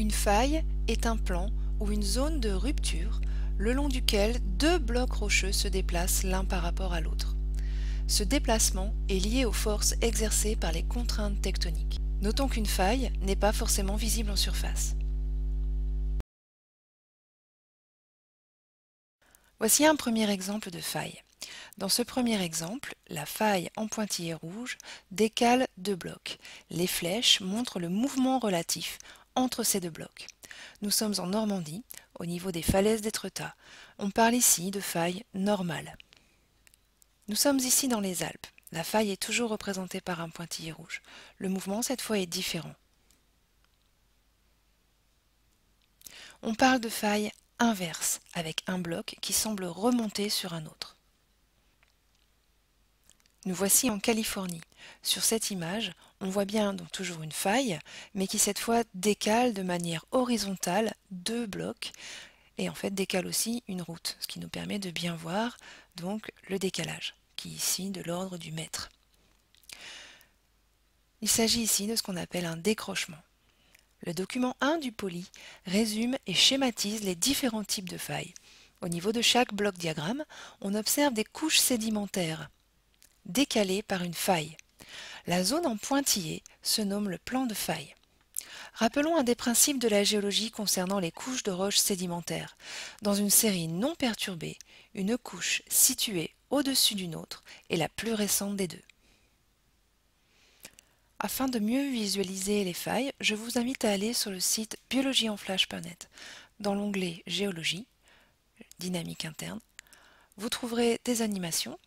Une faille est un plan ou une zone de rupture le long duquel deux blocs rocheux se déplacent l'un par rapport à l'autre. Ce déplacement est lié aux forces exercées par les contraintes tectoniques. Notons qu'une faille n'est pas forcément visible en surface. Voici un premier exemple de faille. Dans ce premier exemple, la faille en pointillé rouge décale deux blocs. Les flèches montrent le mouvement relatif entre ces deux blocs. Nous sommes en Normandie, au niveau des falaises d'Étretat. On parle ici de faille normale. Nous sommes ici dans les Alpes. La faille est toujours représentée par un pointillé rouge. Le mouvement, cette fois, est différent. On parle de faille inverse, avec un bloc qui semble remonter sur un autre. Nous voici en Californie. Sur cette image, on voit bien donc toujours une faille, mais qui cette fois décale de manière horizontale deux blocs, et en fait décale aussi une route, ce qui nous permet de bien voir donc le décalage, qui est ici de l'ordre du mètre. Il s'agit ici de ce qu'on appelle un décrochement. Le document 1 du poly résume et schématise les différents types de failles. Au niveau de chaque bloc diagramme, on observe des couches sédimentaires, décalées par une faille. La zone en pointillé se nomme le plan de faille. Rappelons un des principes de la géologie concernant les couches de roches sédimentaires. Dans une série non perturbée, une couche située au-dessus d'une autre est la plus récente des deux. Afin de mieux visualiser les failles, je vous invite à aller sur le site biologieenflash.net. Dans l'onglet Géologie, dynamique interne, vous trouverez des animations,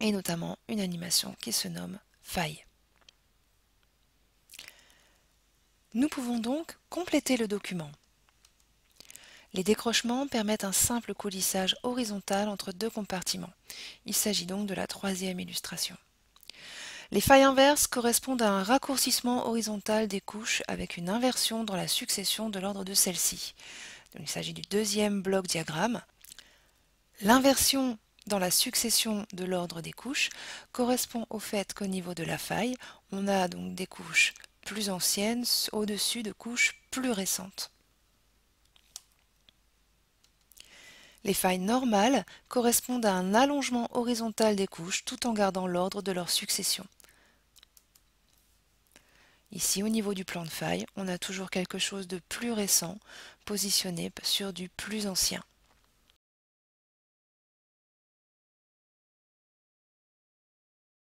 et notamment une animation qui se nomme Faille. Nous pouvons donc compléter le document. Les décrochements permettent un simple coulissage horizontal entre deux compartiments. Il s'agit donc de la troisième illustration. Les failles inverses correspondent à un raccourcissement horizontal des couches avec une inversion dans la succession de l'ordre de celle-ci. Il s'agit du deuxième bloc diagramme. L'inversion dans la succession de l'ordre des couches correspond au fait qu'au niveau de la faille, on a donc des couches plus anciennes au-dessus de couches plus récentes. Les failles normales correspondent à un allongement horizontal des couches tout en gardant l'ordre de leur succession. Ici, au niveau du plan de faille, on a toujours quelque chose de plus récent positionné sur du plus ancien.